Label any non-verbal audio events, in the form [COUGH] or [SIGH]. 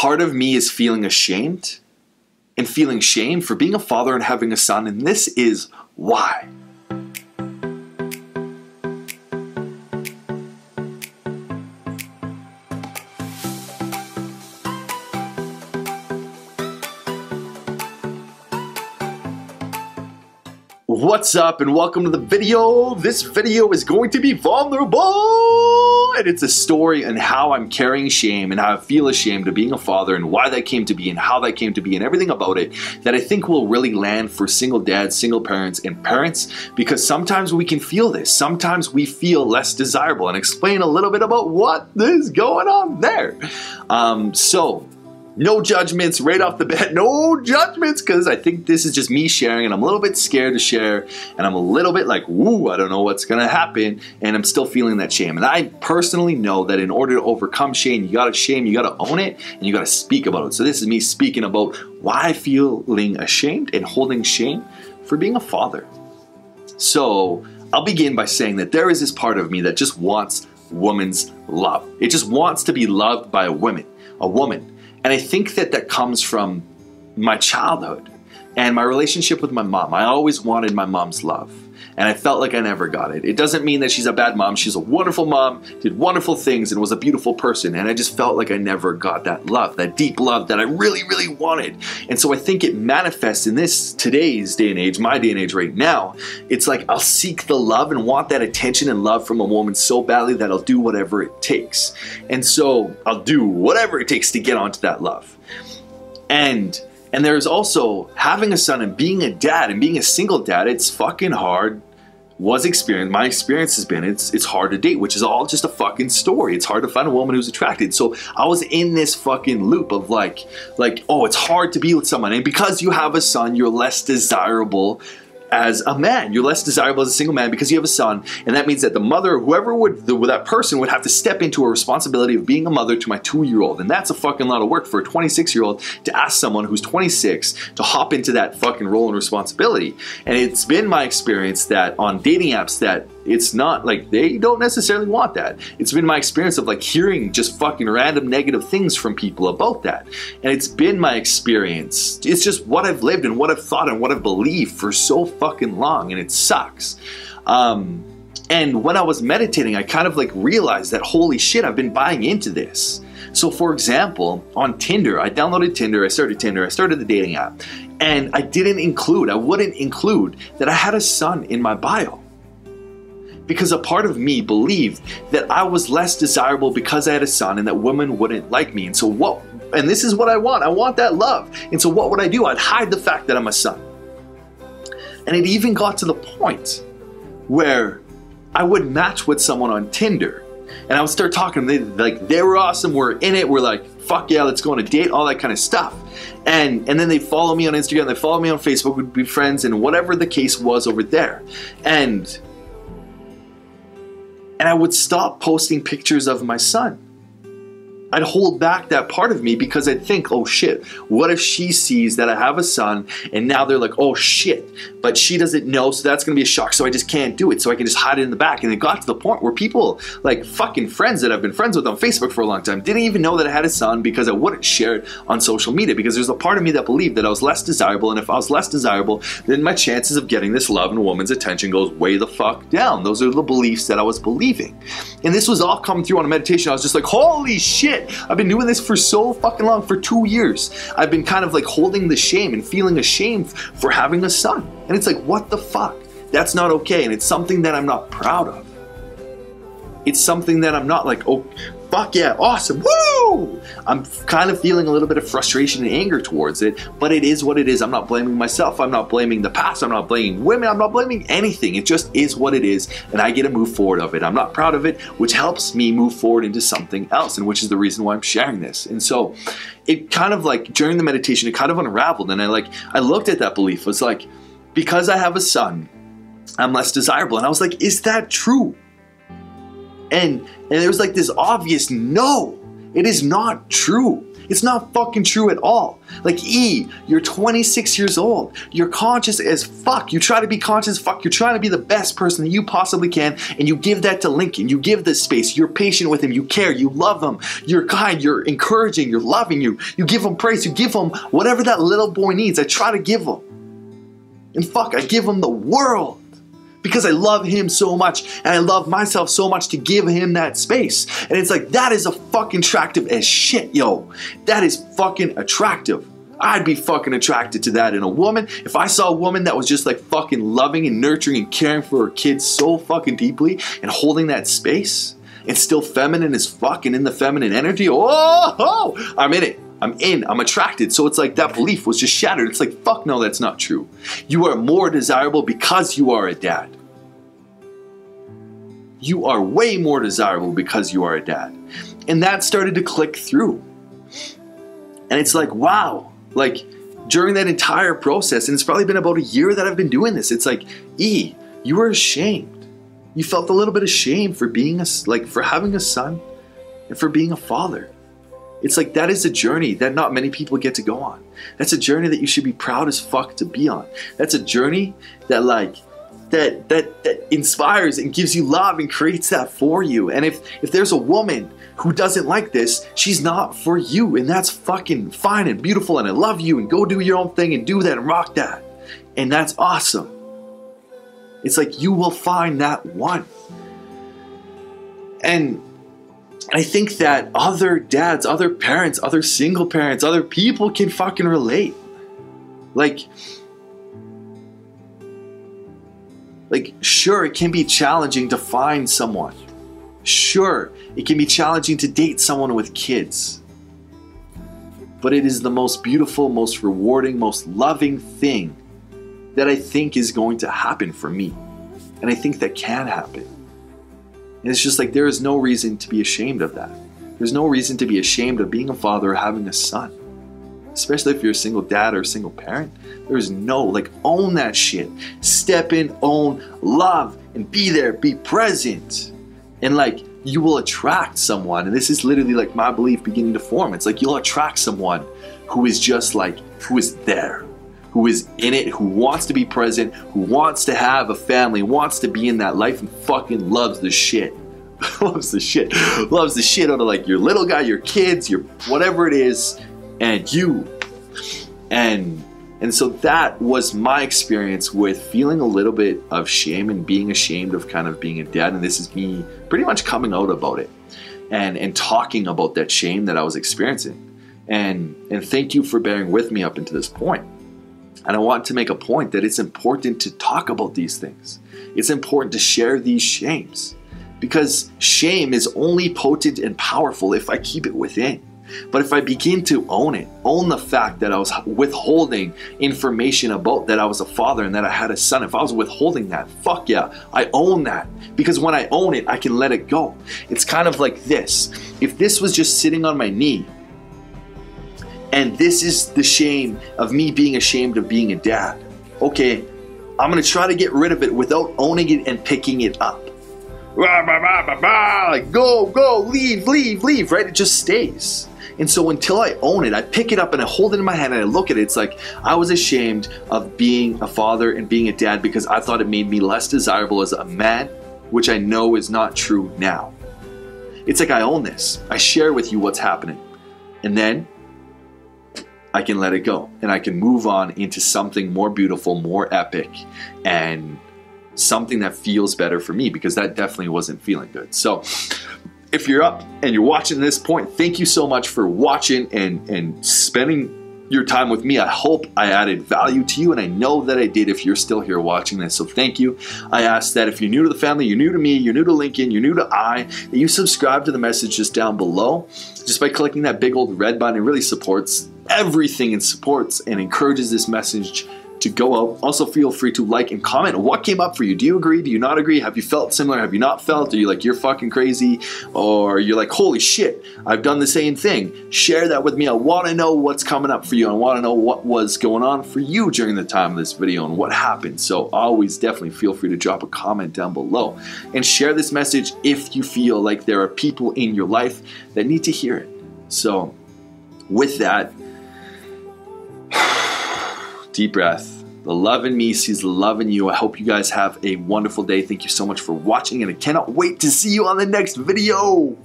part of me is feeling ashamed and feeling shame for being a father and having a son, and this is why. What's up and welcome to the video. This video is going to be vulnerable and it's a story on how I'm carrying shame and how I feel ashamed of being a father and why that came to be and how that came to be and everything about it that I think will really land for single dads, single parents, and parents because sometimes we can feel this. Sometimes we feel less desirable and explain a little bit about what is going on there. Um, so no judgments right off the bat. [LAUGHS] No judgments because I think this is just me sharing and I'm a little bit scared to share and I'm a little bit like, woo, I don't know what's going to happen and I'm still feeling that shame. And I personally know that in order to overcome shame, you got to shame, you got to own it and you got to speak about it. So this is me speaking about why feeling ashamed and holding shame for being a father. So I'll begin by saying that there is this part of me that just wants woman's love. It just wants to be loved by a woman, a woman. And I think that that comes from my childhood and my relationship with my mom. I always wanted my mom's love. And I felt like I never got it. It doesn't mean that she's a bad mom. She's a wonderful mom, did wonderful things, and was a beautiful person. And I just felt like I never got that love, that deep love that I really, really wanted. And so I think it manifests in this today's day and age, my day and age right now. It's like I'll seek the love and want that attention and love from a woman so badly that I'll do whatever it takes. And so I'll do whatever it takes to get onto that love. And and there's also having a son and being a dad and being a single dad, it's fucking hard was experience my experience has been it's it's hard to date which is all just a fucking story. It's hard to find a woman who's attracted. So i was in this fucking loop of like like oh it's hard to be with someone. And because you have a son you're less desirable as a man. You're less desirable as a single man because you have a son, and that means that the mother, whoever would the, that person would have to step into a responsibility of being a mother to my two-year-old, and that's a fucking lot of work for a 26-year-old to ask someone who's 26 to hop into that fucking role and responsibility. And it's been my experience that on dating apps that it's not like they don't necessarily want that. It's been my experience of like hearing just fucking random negative things from people about that. And it's been my experience. It's just what I've lived and what I've thought and what I've believed for so fucking long and it sucks. Um, and when I was meditating, I kind of like realized that holy shit, I've been buying into this. So, for example, on Tinder, I downloaded Tinder, I started Tinder, I started the dating app, and I didn't include, I wouldn't include that I had a son in my bio because a part of me believed that I was less desirable because I had a son and that women wouldn't like me. And so what and this is what I want. I want that love. And so what would I do? I'd hide the fact that I'm a son. And it even got to the point where I would match with someone on Tinder and I would start talking. They like they were awesome. We're in it. We're like fuck yeah, let's go on a date. All that kind of stuff. And and then they follow me on Instagram. They follow me on Facebook. We'd be friends and whatever the case was over there. And and I would stop posting pictures of my son. I'd hold back that part of me because I'd think, oh shit, what if she sees that I have a son and now they're like, oh shit, but she doesn't know, so that's gonna be a shock, so I just can't do it, so I can just hide it in the back. And it got to the point where people, like fucking friends that I've been friends with on Facebook for a long time, didn't even know that I had a son because I wouldn't share it on social media because there's a part of me that believed that I was less desirable, and if I was less desirable, then my chances of getting this love and woman's attention goes way the fuck down. Those are the beliefs that I was believing. And this was all coming through on a meditation. I was just like, holy shit I've been doing this for so fucking long, for two years. I've been kind of like holding the shame and feeling ashamed for having a son. And it's like, what the fuck? That's not okay. And it's something that I'm not proud of. It's something that I'm not like, oh, fuck yeah, awesome, woo! I'm kind of feeling a little bit of frustration and anger towards it, but it is what it is. I'm not blaming myself. I'm not blaming the past. I'm not blaming women. I'm not blaming anything. It just is what it is, and I get to move forward of it. I'm not proud of it, which helps me move forward into something else, and which is the reason why I'm sharing this. And so, it kind of like during the meditation, it kind of unraveled, and I like I looked at that belief. Was like because I have a son, I'm less desirable, and I was like, is that true? And and there was like this obvious no, it is not true. It's not fucking true at all. Like, E, you're 26 years old. You're conscious as fuck. You try to be conscious fuck. You're trying to be the best person that you possibly can, and you give that to Lincoln. You give this space. You're patient with him. You care. You love him. You're kind. You're encouraging. You're loving you. You give him praise. You give him whatever that little boy needs. I try to give him. And fuck, I give him the world because I love him so much and I love myself so much to give him that space. And it's like, that is a fucking attractive as shit, yo. That is fucking attractive. I'd be fucking attracted to that in a woman. If I saw a woman that was just like fucking loving and nurturing and caring for her kids so fucking deeply and holding that space and still feminine as fuck and in the feminine energy, oh, I'm in it. I'm in, I'm attracted. So it's like that belief was just shattered. It's like, fuck no, that's not true. You are more desirable because you are a dad. You are way more desirable because you are a dad. And that started to click through. And it's like, wow, like during that entire process, and it's probably been about a year that I've been doing this, it's like, E, you were ashamed. You felt a little bit of shame for being a, like, for having a son and for being a father. It's like that is a journey that not many people get to go on. That's a journey that you should be proud as fuck to be on. That's a journey that like that that that inspires and gives you love and creates that for you. And if if there's a woman who doesn't like this, she's not for you. And that's fucking fine and beautiful and I love you and go do your own thing and do that and rock that. And that's awesome. It's like you will find that one. And I think that other dads, other parents, other single parents, other people can fucking relate. Like, like, sure, it can be challenging to find someone. Sure, it can be challenging to date someone with kids. But it is the most beautiful, most rewarding, most loving thing that I think is going to happen for me. And I think that can happen. And it's just like there is no reason to be ashamed of that. There's no reason to be ashamed of being a father or having a son. Especially if you're a single dad or a single parent. There's no, like, own that shit. Step in, own, love, and be there, be present. And like, you will attract someone. And this is literally like my belief beginning to form. It's like you'll attract someone who is just like, who is there, who is in it, who wants to be present, who wants to have a family, wants to be in that life, and fucking loves the shit. [LAUGHS] loves the shit. Loves the shit out of like your little guy, your kids, your whatever it is, and you. And and so that was my experience with feeling a little bit of shame and being ashamed of kind of being a dad. And this is me pretty much coming out about it and and talking about that shame that I was experiencing. And and thank you for bearing with me up until this point. And I want to make a point that it's important to talk about these things. It's important to share these shames because shame is only potent and powerful if I keep it within. But if I begin to own it, own the fact that I was withholding information about that I was a father and that I had a son, if I was withholding that, fuck yeah, I own that. Because when I own it, I can let it go. It's kind of like this if this was just sitting on my knee and this is the shame of me being ashamed of being a dad. Okay, I'm gonna try to get rid of it without owning it and picking it up. Like, go, go, leave, leave, leave, right? It just stays. And so until I own it, I pick it up and I hold it in my hand and I look at it. It's like I was ashamed of being a father and being a dad because I thought it made me less desirable as a man, which I know is not true now. It's like I own this. I share with you what's happening. And then I can let it go and I can move on into something more beautiful, more epic, and something that feels better for me because that definitely wasn't feeling good. So, if you're up and you're watching this point, thank you so much for watching and and spending your time with me. I hope I added value to you, and I know that I did if you're still here watching this. So thank you. I ask that if you're new to the family, you're new to me, you're new to Lincoln, you're new to I, that you subscribe to the message just down below. Just by clicking that big old red button, it really supports everything and supports and encourages this message to go out. Also, feel free to like and comment what came up for you. Do you agree? Do you not agree? Have you felt similar? Have you not felt? Are you like, you're fucking crazy? Or you're like, holy shit, I've done the same thing. Share that with me. I want to know what's coming up for you. I want to know what was going on for you during the time of this video and what happened. So, always definitely feel free to drop a comment down below and share this message if you feel like there are people in your life that need to hear it. So, with that, deep breath. The love in me sees the love in you. I hope you guys have a wonderful day. Thank you so much for watching, and I cannot wait to see you on the next video.